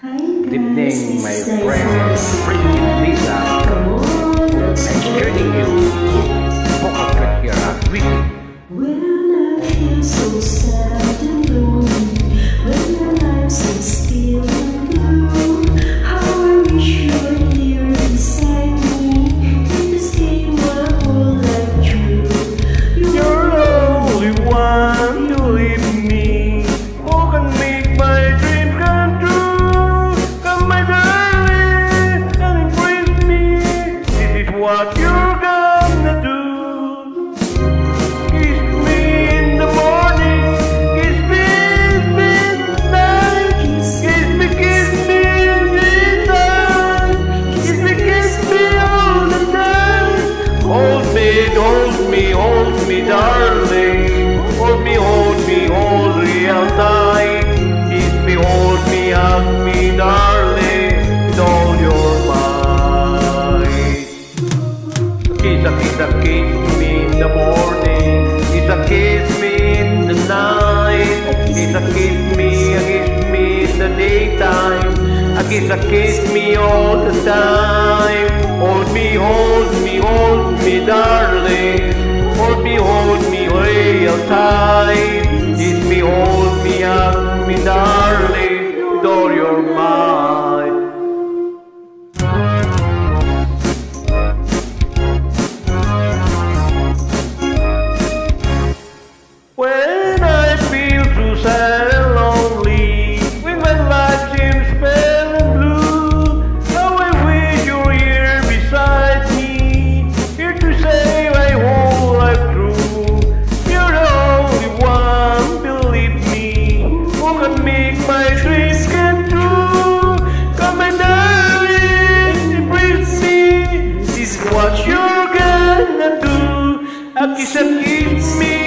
Good evening, my friend, Bridget Lisa. I'm greeting you. Vocal click here at Wiki. When I feel so sad what you're gonna do. Kiss me in the morning, kiss me in midnight, kiss me, kiss me in the night, kiss me, kiss me all the time. Hold me, hold me, hold me, darling. Kiss a kiss a kiss me in the morning. Kiss a kiss me in the night. Kiss a kiss me, a kiss me in the daytime. A kiss a kiss me all the time. Hold me, hold me, hold me, darling. Hold me, hold me real tight. Kiss me, hold me, hug me, darling. Can make my dreams come true. Come and darling, me. This is what you're gonna do. A kiss and kiss me